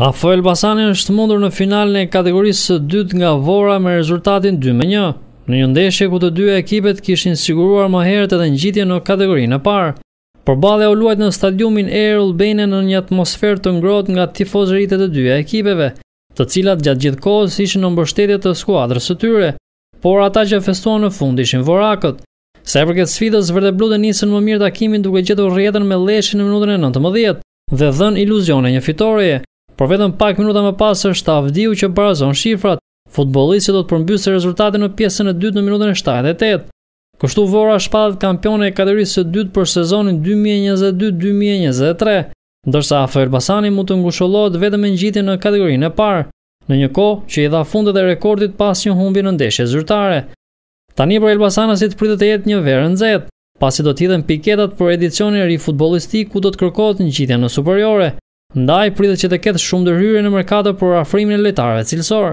AF Elbasani është mundur në finalen e kategorisë së dytë nga Vora me rezultatin 2-1, në një ndeshje ku të dyja ekipet kishin siguruar më herët edhe ngjitjen në kategorinë e parë. Përballja u luajt në stadiumin Air Albania në një atmosferë të ngrohtë nga tifozërit e të dyja ekipeve, të cilat gjatë gjithë kohës ishin në mbështetje të skuadrës së tyre, por ata që festuan në fund ishin vorakët. Sa i përket sfidës, verdheblutë e nisën më mirë takimin duke gjetur rrjetën me Lleshin në minutën e 19. dhe dhënë iluzionin e një fitoreje, por vetëm pak minuta më pas është Avdiu që barazon shifrat, futbollisti do të përmbyste rezultatin në pjesën e dytë në minutën e 78. Kështu Vora shpallet kampione e kategorisë së dytë për sezonin 2022-2023, ndërsa AF Elbasani mund të ngushëllohet vetëm me ngjitjen në kategorinë e parë, në një kohë që i dha fund edhe rekordit pa asnjë humbje në ndeshje zyrtare. Tani për elbasanasit pritet të jetë një verë e nxehtë. pasi do të hidhen piketat për edicionin e ri futbollistik ku do të kërkohet ngjitja në Superiore, ndaj pritet që të ketë shumë ndërhyrje në merkato për afrimin e lojtarëve cilësorë.